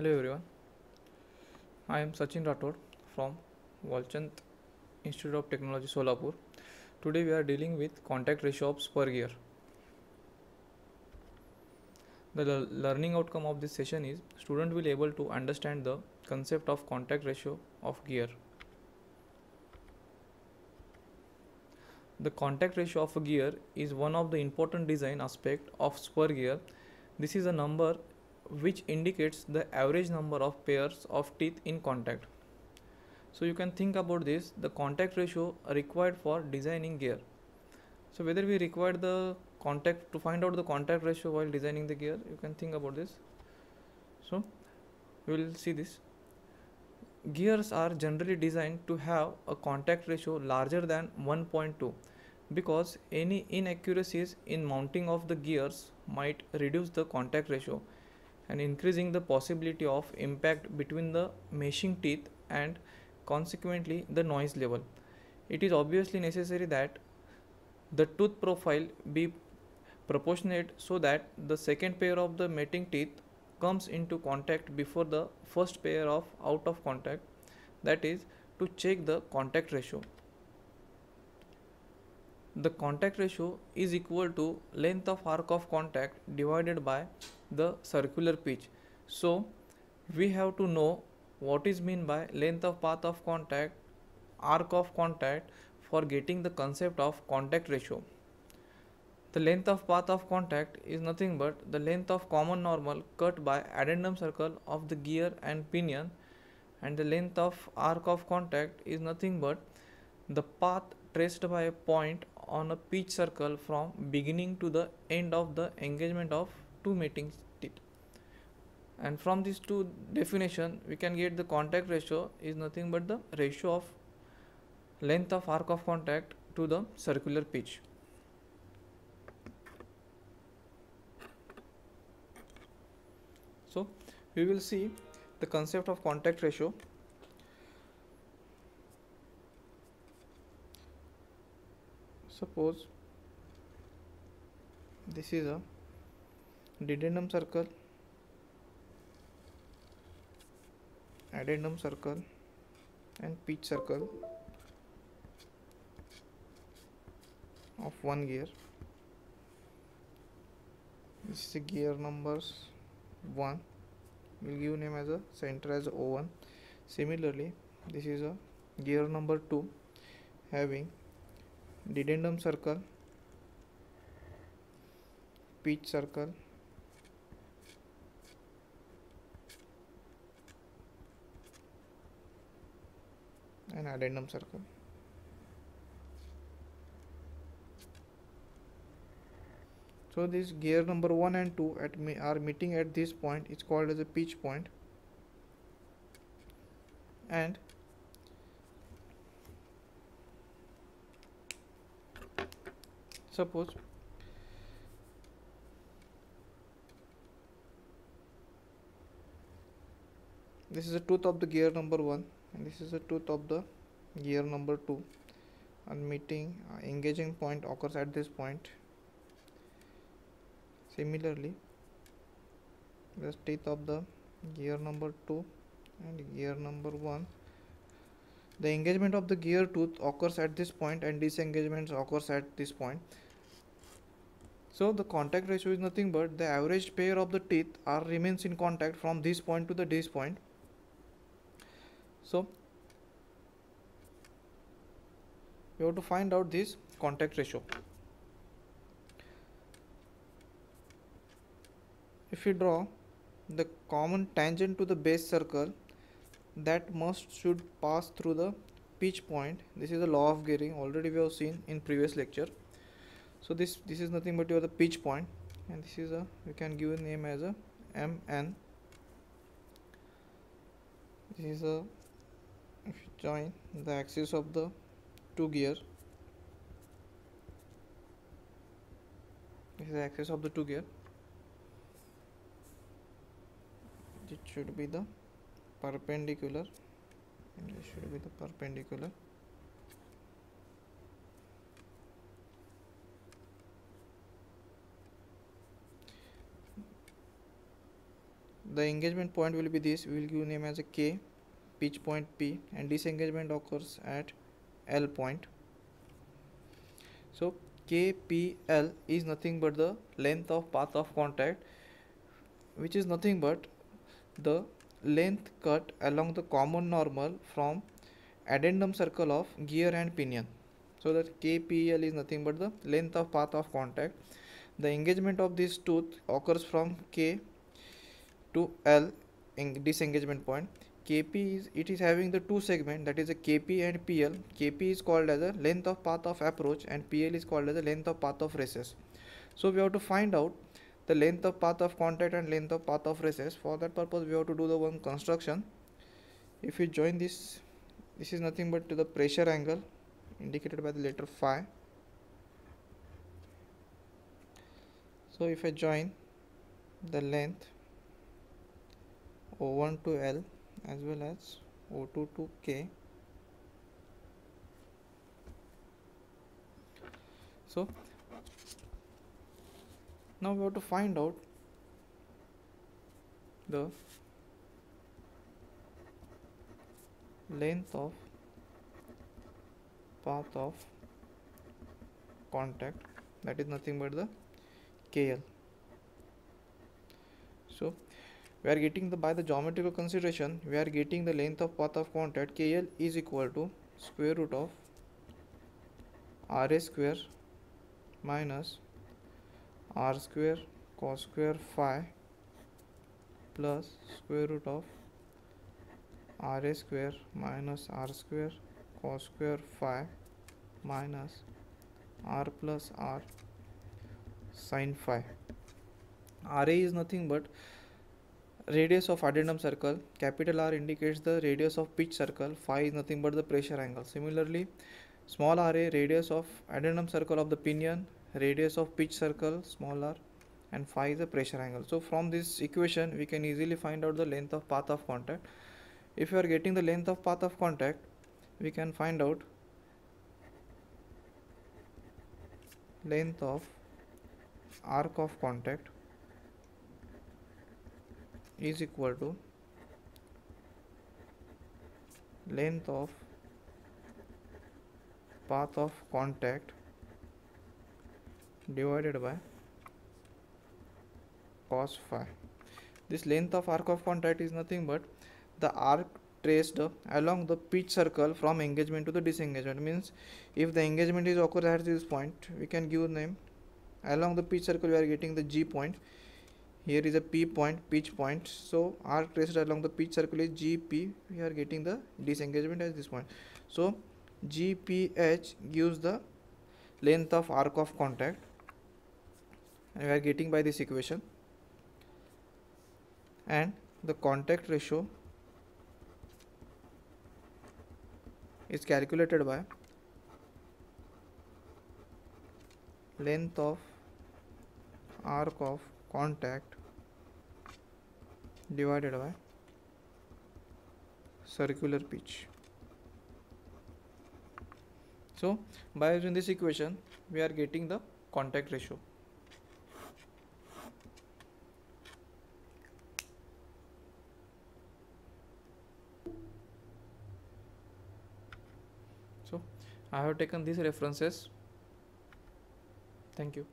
Hello everyone. I am Sachin Rathod from Walchand Institute of Technology Solapur. Today we are dealing with contact ratio of spur gear. The lear- learning outcome of this session is student will able to understand the concept of contact ratio of gear. The contact ratio of a gear is one of the important design aspect of spur gear. This is a number which indicates the average number of pairs of teeth in contact. So you can think about this the contact ratio required for designing gear. So whether we require the contact to find out the contact ratio while designing the gear, you can think about this. So we will see this. Gears are generally designed to have a contact ratio larger than 1.2 because any inaccuracies in mounting of the gears might reduce the contact ratio and increasing the possibility of impact between the meshing teeth and consequently the noise level. It is obviously necessary that the tooth profile be proportionate so that the second pair of the mating teeth comes into contact before the first pair of out of contact that is to check the contact ratio the contact ratio is equal to length of arc of contact divided by the circular pitch. So we have to know what is mean by length of path of contact arc of contact for getting the concept of contact ratio. The length of path of contact is nothing but the length of common normal cut by addendum circle of the gear and pinion and the length of arc of contact is nothing but the path traced by a point on a pitch circle from beginning to the end of the engagement of two mating teeth. And from these two definition we can get the contact ratio is nothing but the ratio of length of arc of contact to the circular pitch. So we will see the concept of contact ratio suppose this is a dedendum circle addendum circle and pitch circle of one gear. This is gear numbers 1 we'll give name as a center as o1 similarly this is a gear number 2 having dedendum circle. Pitch circle. And addendum circle. So this gear number 1 and 2 at me are meeting at this point. It's called as a pitch point. And suppose this is the tooth of the gear number 1 and this is the tooth of the gear number 2 and meeting uh, engaging point occurs at this point. Similarly the teeth of the gear number 2 and gear number 1 the engagement of the gear tooth occurs at this point and disengagement occurs at this point so the contact ratio is nothing but the average pair of the teeth are remains in contact from this point to the this point. So we have to find out this contact ratio. If we draw the common tangent to the base circle that must should pass through the pitch point. This is the law of gearing already we have seen in previous lecture so this this is nothing but your the pitch point. And this is a we can give a name as a mn this is a if you join the axis of the two gear this is the axis of the two gear. It should be the perpendicular. And it should be the perpendicular the engagement point will be this. We will give name as a k pitch point p and disengagement occurs at l point. So kpl is nothing but the length of path of contact which is nothing but the length cut along the common normal from addendum circle of gear and pinion so that kpl is nothing but the length of path of contact. The engagement of this tooth occurs from k to l in disengagement point. Kp is it is having the two segment that is a kp and pl kp is called as a length of path of approach and pl is called as a length of path of recess. So we have to find out the length of path of contact and length of path of recess. For that purpose we have to do the one construction. If we join this this is nothing but to the pressure angle indicated by the letter phi. So if I join the length O1 to L as well as O2 to K so now we have to find out the length of path of contact that is nothing but the KL. So we are getting the by the geometrical consideration we are getting the length of path of contact KL is equal to square root of RA square minus R square cos square phi plus square root of RA square minus R square cos square phi minus R plus R sine phi. Ra is nothing but radius of addendum circle capital r indicates the radius of pitch circle phi is nothing but the pressure angle. Similarly small ra radius of addendum circle of the pinion radius of pitch circle small r and phi is the pressure angle. So from this equation we can easily find out the length of path of contact. If you are getting the length of path of contact we can find out length of arc of contact is equal to length of path of contact divided by cos phi. This length of arc of contact is nothing but the arc traced along the pitch circle from engagement to the disengagement. Means if the engagement is occurs at this point we can give name along the pitch circle we are getting the G point here is a P point pitch point. So arc traced along the pitch circle is GP we are getting the disengagement at this point. So GPH gives the length of arc of contact. And we are getting by this equation. And the contact ratio is calculated by length of arc of contact divided by circular pitch. So by using this equation we are getting the contact ratio. So I have taken these references. Thank you.